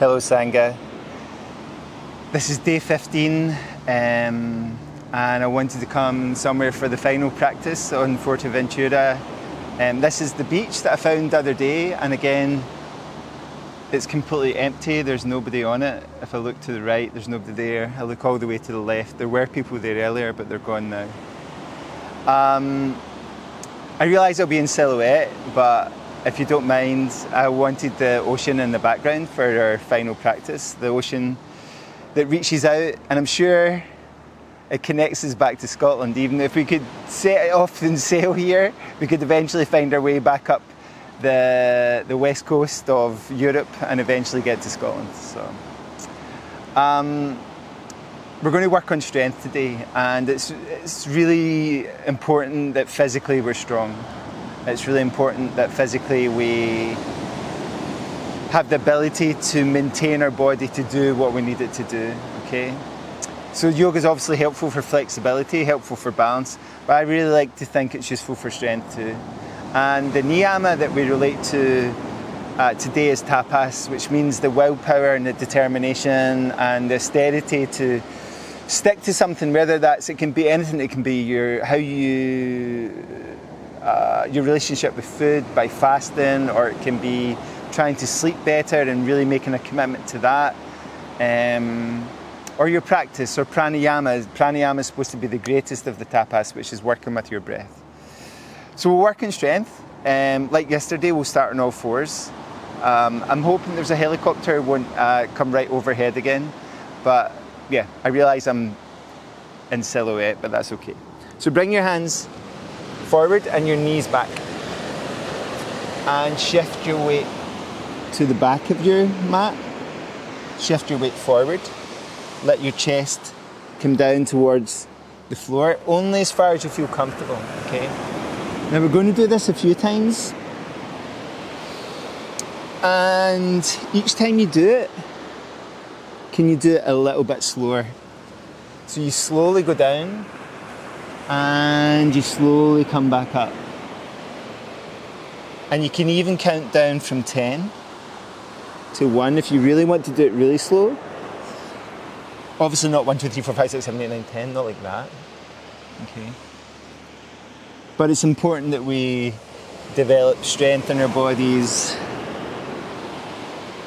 Hello, Sangha. This is day 15, um, and I wanted to come somewhere for the final practice on Fuerteventura. Um, this is the beach that I found the other day, and again, it's completely empty. There's nobody on it. If I look to the right, there's nobody there. I look all the way to the left. There were people there earlier, but they're gone now. Um, I realise I'll be in silhouette, but if you don't mind, I wanted the ocean in the background for our final practice. The ocean that reaches out, and I'm sure it connects us back to Scotland. Even if we could set it off and sail here, we could eventually find our way back up the, the west coast of Europe and eventually get to Scotland. So, um, we're going to work on strength today, and it's, it's really important that physically we're strong. It's really important that physically we have the ability to maintain our body to do what we need it to do. Okay. So yoga is obviously helpful for flexibility, helpful for balance, but I really like to think it's useful for strength too. And the niyama that we relate to uh, today is tapas, which means the willpower and the determination and the austerity to stick to something. Whether that's it can be anything. It can be your how you uh, your relationship with food by fasting, or it can be trying to sleep better and really making a commitment to that. Um, or your practice, or pranayama. Pranayama is supposed to be the greatest of the tapas, which is working with your breath. So we'll work in strength. Um, like yesterday, we'll start on all fours. Um, I'm hoping there's a helicopter won't uh, come right overhead again, but yeah, I realise I'm in silhouette, but that's okay. So bring your hands forward and your knees back, and shift your weight to the back of your mat. Shift your weight forward. Let your chest come down towards the floor, only as far as you feel comfortable. Okay. Now we're going to do this a few times. And each time you do it, can you do it a little bit slower? So you slowly go down and you slowly come back up. And you can even count down from 10 to 1 if you really want to do it really slow. Obviously, not 1, 2, 3, 4, 5, 6, 7, 8, 9, 10, not like that. Okay. But it's important that we develop strength in our bodies.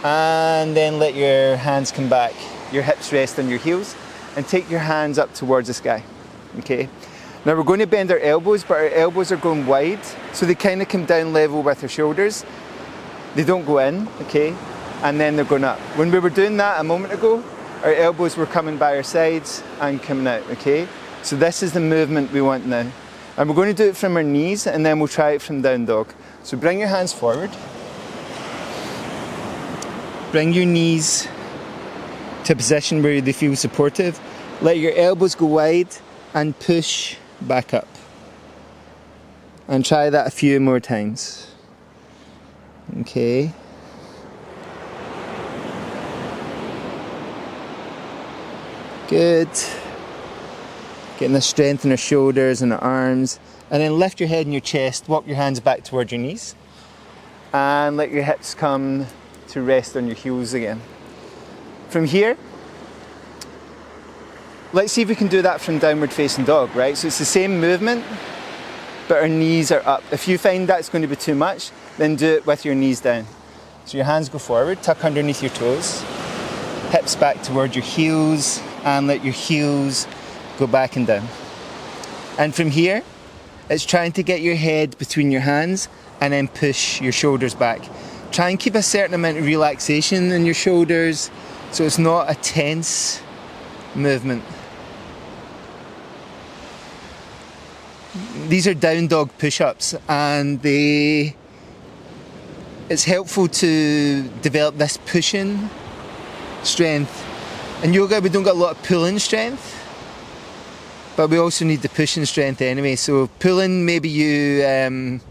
And then let your hands come back. Your hips rest on your heels and take your hands up towards the sky. Okay? Now we're going to bend our elbows, but our elbows are going wide, so they kind of come down level with our shoulders. They don't go in, okay? And then they're going up. When we were doing that a moment ago, our elbows were coming by our sides and coming out, okay? So this is the movement we want now. And we're going to do it from our knees and then we'll try it from down dog. So bring your hands forward. Bring your knees to a position where they feel supportive. Let your elbows go wide and push back up. And try that a few more times. Okay. Good. Getting the strength in our shoulders and our arms. And then lift your head and your chest, walk your hands back towards your knees. And let your hips come to rest on your heels again. From here, let's see if we can do that from downward facing dog, right? So it's the same movement, but our knees are up. If you find that's going to be too much, then do it with your knees down. So your hands go forward, tuck underneath your toes, hips back toward your heels, and let your heels go back and down. And from here, it's trying to get your head between your hands and then push your shoulders back. Try and keep a certain amount of relaxation in your shoulders so it's not a tense movement. These are down dog push ups and they it's helpful to develop this pushing strength. In yoga we don't get a lot of pulling strength but we also need the pushing strength anyway. So pulling, maybe you um,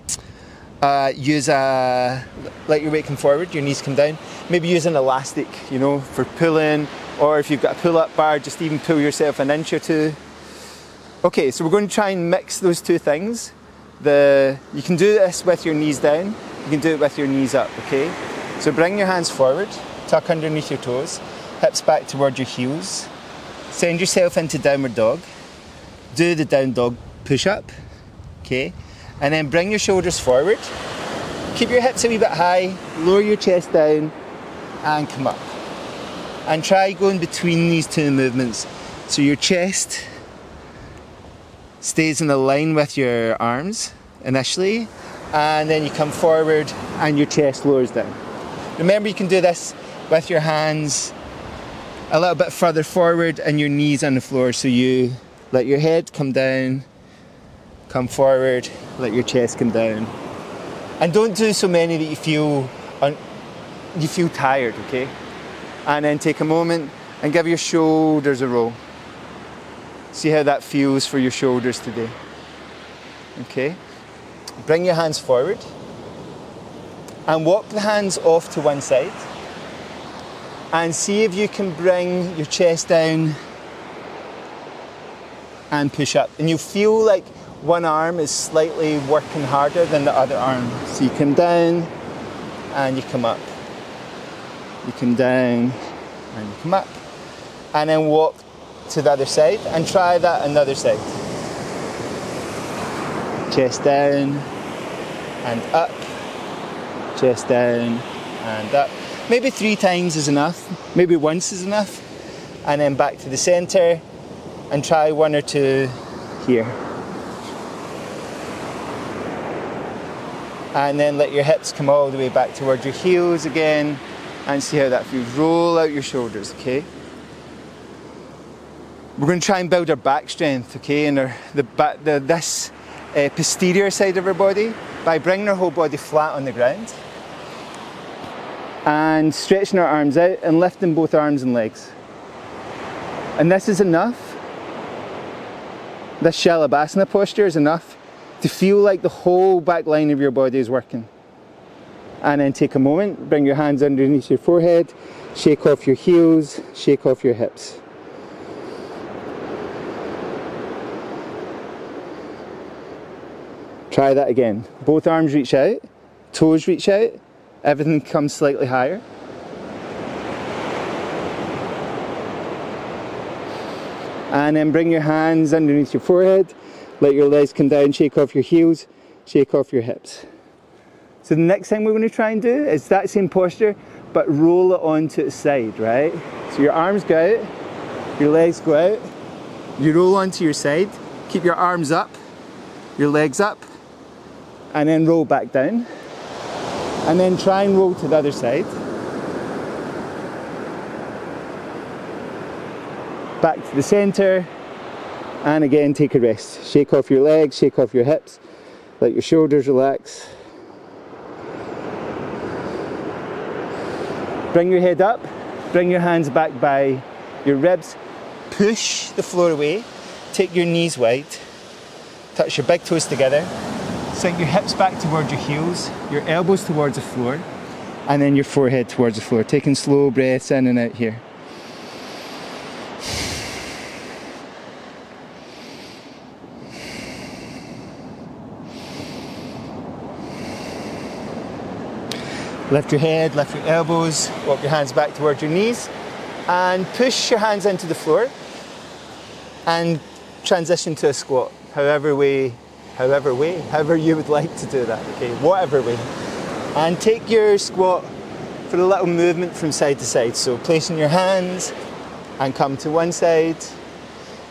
uh, use a let your weight come forward, your knees come down. Maybe use an elastic, you know, for pulling, or if you've got a pull-up bar, just even pull yourself an inch or two. Okay, so we're going to try and mix those two things. The you can do this with your knees down. You can do it with your knees up. Okay, so bring your hands forward, tuck underneath your toes, hips back towards your heels. Send yourself into downward dog. Do the down dog push up, okay? And then bring your shoulders forward. Keep your hips a wee bit high, lower your chest down, and come up. And try going between these two movements. So your chest stays in a line with your arms initially, and then you come forward and your chest lowers down. Remember, you can do this with your hands a little bit further forward and your knees on the floor so you let your head come down, come forward, let your chest come down. And don't do so many that you feel un- you feel tired, okay? And then take a moment and give your shoulders a roll. See how that feels for your shoulders today. Okay? Bring your hands forward and walk the hands off to one side. And see if you can bring your chest down and push up. And you feel like one arm is slightly working harder than the other arm. So you come down and you come up. You come down and you come up. And then walk to the other side and try that another side. Chest down and up. Chest down and up. Maybe three times is enough. Maybe once is enough. And then back to the center and try one or two here. And then let your hips come all the way back towards your heels again and see how that feels. Roll out your shoulders, okay? We're going to try and build our back strength, okay, and our, the, back, the this uh, posterior side of our body by bringing our whole body flat on the ground and stretching our arms out and lifting both arms and legs. And this is enough. This Shalabhasana posture is enough to feel like the whole back line of your body is working. And then take a moment, bring your hands underneath your forehead, shake off your heels, shake off your hips. Try that again. Both arms reach out, toes reach out, everything comes slightly higher. And then bring your hands underneath your forehead, let your legs come down, shake off your heels, shake off your hips. So the next thing we're going to try and do is that same posture, but roll it onto its side, right? So your arms go out, your legs go out, you roll onto your side, keep your arms up, your legs up, and then roll back down. And then try and roll to the other side. Back to the center, and again take a rest. Shake off your legs, shake off your hips, let your shoulders relax. Bring your head up, bring your hands back by your ribs, push the floor away, take your knees wide, touch your big toes together, sink your hips back towards your heels, your elbows towards the floor, and then your forehead towards the floor, taking slow breaths in and out here. Lift your head, lift your elbows, walk your hands back towards your knees, and push your hands into the floor and transition to a squat, however way, however way, however you would like to do that, okay, whatever way. And take your squat for a little movement from side to side. So placing your hands and come to one side,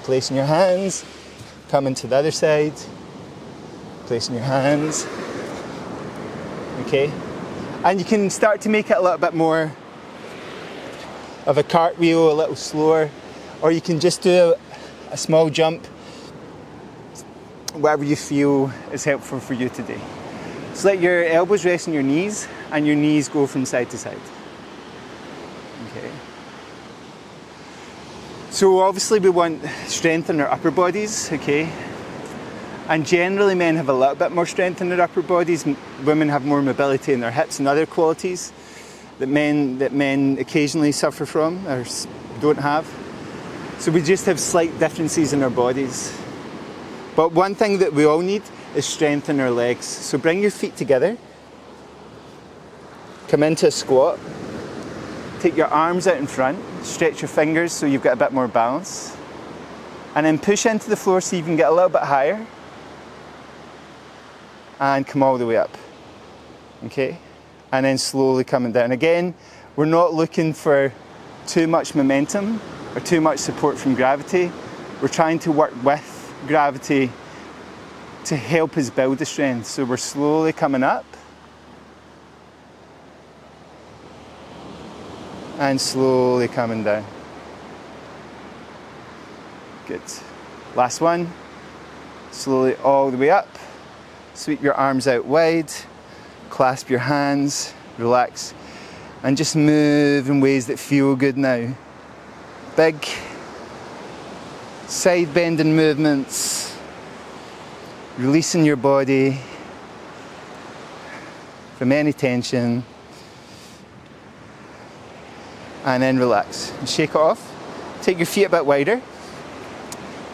placing your hands, coming to the other side, placing your hands, okay? And you can start to make it a little bit more of a cartwheel, a little slower, or you can just do a, a small jump, whatever you feel is helpful for you today. So let your elbows rest on your knees and your knees go from side to side. Okay. So obviously we want strength in our upper bodies, okay? And generally, men have a little bit more strength in their upper bodies. Women have more mobility in their hips and other qualities that men that men occasionally suffer from or don't have. So we just have slight differences in our bodies. But one thing that we all need is strength in our legs. So bring your feet together. Come into a squat. Take your arms out in front, stretch your fingers so you've got a bit more balance. And then push into the floor so you can get a little bit higher. And come all the way up. Okay? And then slowly coming down. Again, we're not looking for too much momentum or too much support from gravity. We're trying to work with gravity to help us build the strength. So we're slowly coming up and slowly coming down. Good. Last one. Slowly all the way up. Sweep your arms out wide, clasp your hands, relax, and just move in ways that feel good now. Big side bending movements, releasing your body from any tension, and then relax. And shake it off. Take your feet a bit wider,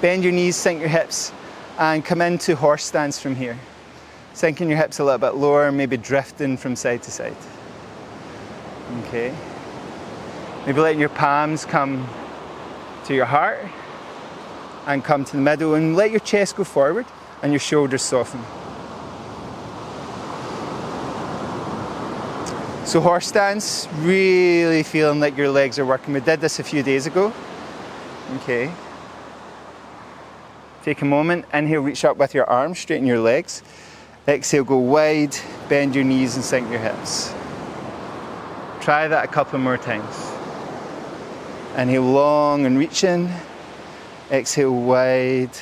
bend your knees, sink your hips, and come into horse stance from here. Sinking your hips a little bit lower, maybe drifting from side to side. Okay. Maybe letting your palms come to your heart and come to the middle and let your chest go forward and your shoulders soften. So horse stance, really feeling like your legs are working. We did this a few days ago. Okay. Take a moment, inhale, reach up with your arms, straighten your legs. Exhale, go wide, bend your knees and sink your hips. Try that a couple more times. Inhale long and reaching. Exhale wide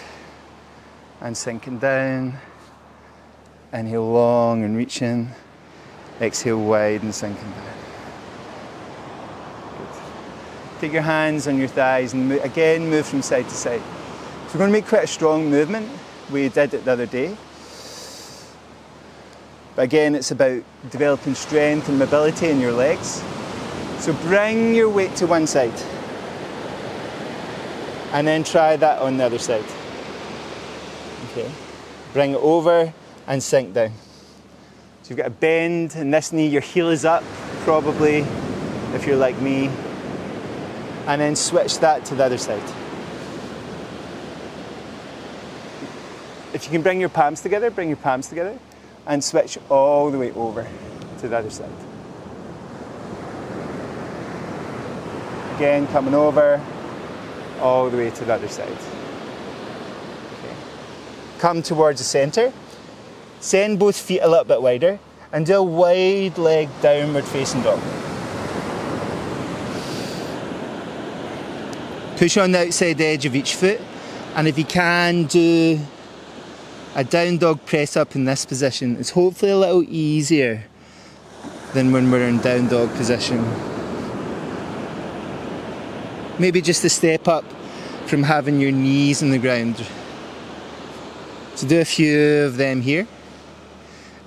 and sinking down. Inhale long and reaching. Exhale wide and sinking down. Good. Take your hands on your thighs and move, again move from side to side. So we're going to make quite a strong movement. We did it the other day. But again, it's about developing strength and mobility in your legs. So bring your weight to one side. And then try that on the other side. Okay. Bring it over and sink down. So you've got a bend in this knee, your heel is up, probably, if you're like me. And then switch that to the other side. If you can bring your palms together, bring your palms together and switch all the way over to the other side. Again, coming over all the way to the other side. Okay. Come towards the centre. Send both feet a little bit wider and do a wide leg downward facing dog. Push on the outside edge of each foot and if you can do a down dog press up in this position it's hopefully a little easier than when we're in down dog position. Maybe just a step up from having your knees in the ground. So do a few of them here.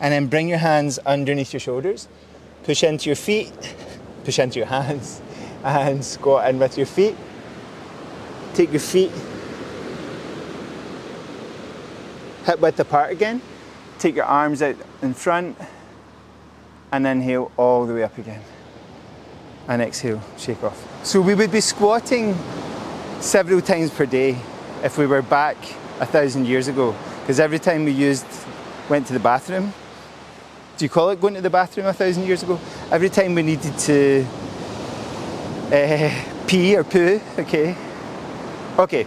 And then bring your hands underneath your shoulders. Push into your feet, push into your hands, and squat in with your feet. Take your feet hip width apart again. Take your arms out in front and inhale all the way up again. And exhale, shake off. So we would be squatting several times per day if we were back a thousand years ago. Because every time we used, went to the bathroom, do you call it going to the bathroom a thousand years ago? Every time we needed to uh, pee or poo, okay, okay,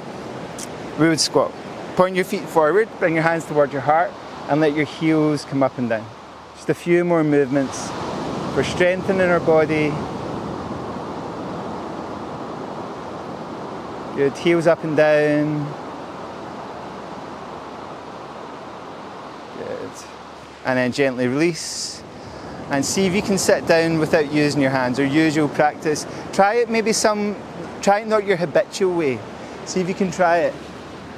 we would squat. Point your feet forward, bring your hands toward your heart, and let your heels come up and down. Just a few more movements for strengthening our body. Good, heels up and down. Good. And then gently release. And see if you can sit down without using your hands or usual practice. Try it maybe some, try it not your habitual way. See if you can try it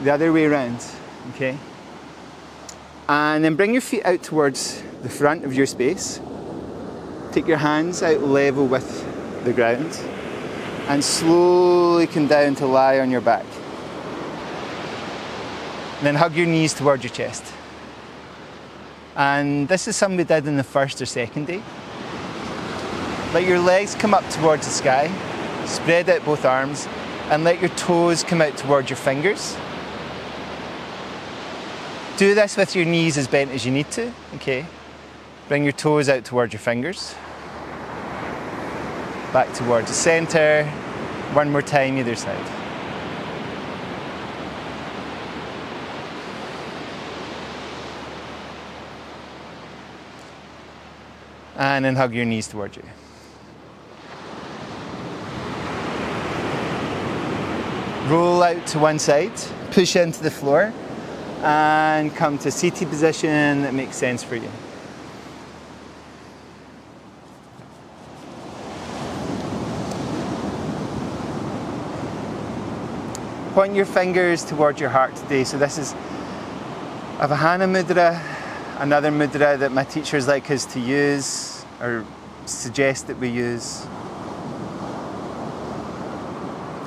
the other way around, okay? And then bring your feet out towards the front of your space. Take your hands out level with the ground and slowly come down to lie on your back. And then hug your knees towards your chest. And this is something we did in the first or second day. Let your legs come up towards the sky, spread out both arms, and let your toes come out towards your fingers. Do this with your knees as bent as you need to, okay? Bring your toes out towards your fingers. Back towards the centre. One more time, either side. And then hug your knees towards you. Roll out to one side, push into the floor, and come to seated position that makes sense for you. Point your fingers towards your heart today. So this is Avahana Mudra, another mudra that my teachers like us to use or suggest that we use.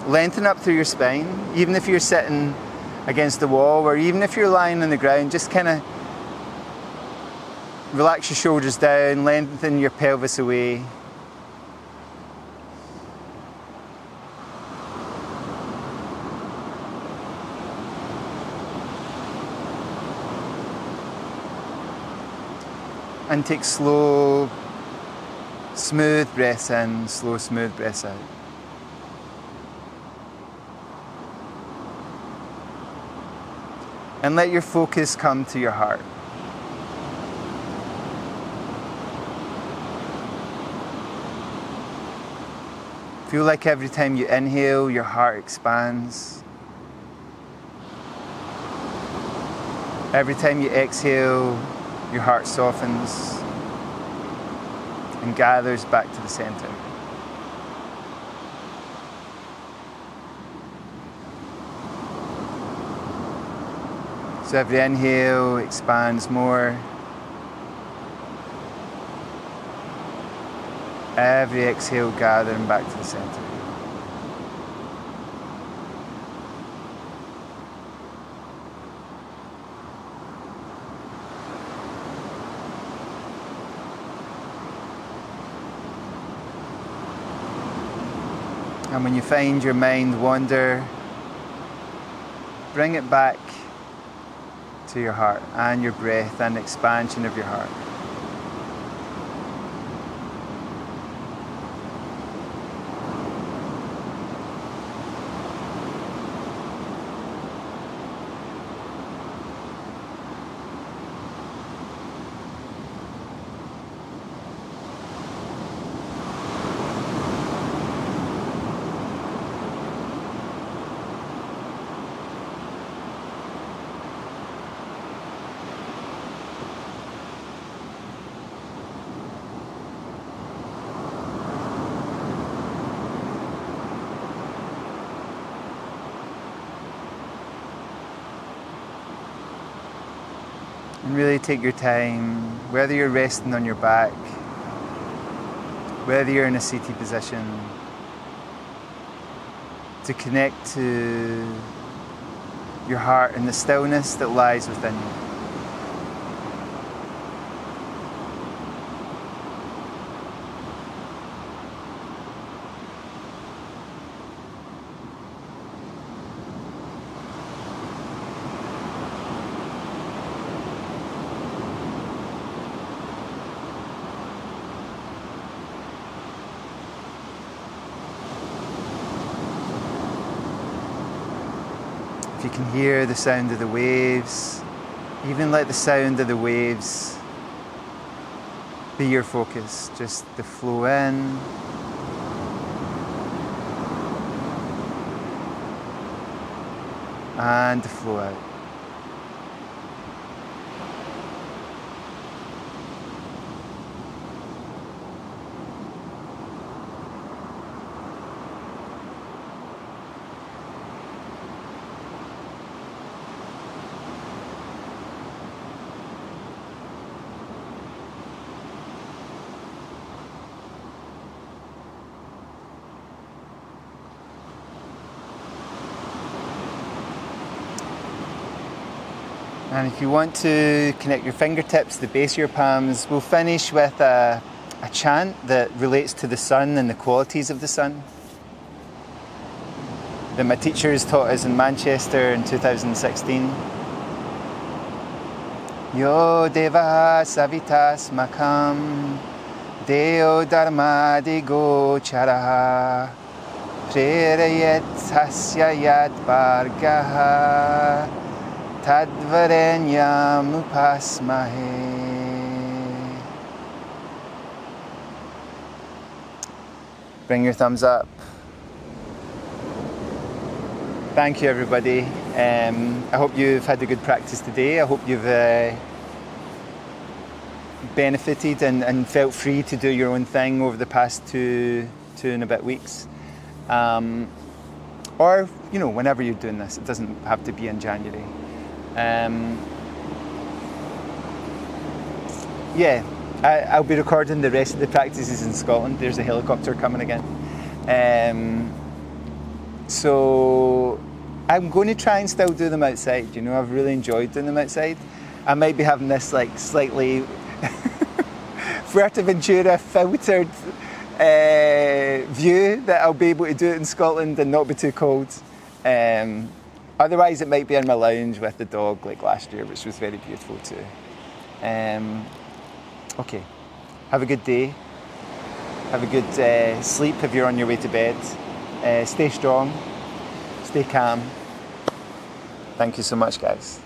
Lengthen up through your spine, even if you're sitting against the wall or even if you're lying on the ground, just kind of relax your shoulders down, lengthen your pelvis away. And take slow, smooth breaths in, slow, smooth breaths out. and let your focus come to your heart. Feel like every time you inhale, your heart expands. Every time you exhale, your heart softens and gathers back to the center. So every inhale expands more. Every exhale gathering back to the center. And when you find your mind wander, bring it back to your heart and your breath and expansion of your heart. And really take your time, whether you're resting on your back, whether you're in a seated position, to connect to your heart and the stillness that lies within you. If you can hear the sound of the waves, even let the sound of the waves be your focus, just the flow in. And the flow out. And if you want to connect your fingertips to the base of your palms, we'll finish with a, a chant that relates to the sun and the qualities of the sun that my teachers taught us in Manchester in 2016. Yo deva savitas makam deo dharma digo charaha prerayet yat vargaha tadvarenyam upasmahe Bring your thumbs up. Thank you, everybody. Um, I hope you've had a good practice today. I hope you've uh, benefited and, and, felt free to do your own thing over the past two, two and a bit weeks. Um, or, you know, whenever you're doing this, it doesn't have to be in January. Um, yeah, I, will be recording the rest of the practices in Scotland. There's a helicopter coming again. Um, so I'm going to try and still do them outside. You know, I've really enjoyed doing them outside. I might be having this like slightly Fuerteventura filtered uh, view that I'll be able to do it in Scotland and not be too cold. Um, otherwise, it might be in my lounge with the dog like last year, which was very beautiful too. Um, Okay. Have a good day. Have a good uh, sleep if you're on your way to bed. Uh, stay strong. Stay calm. Thank you so much, guys.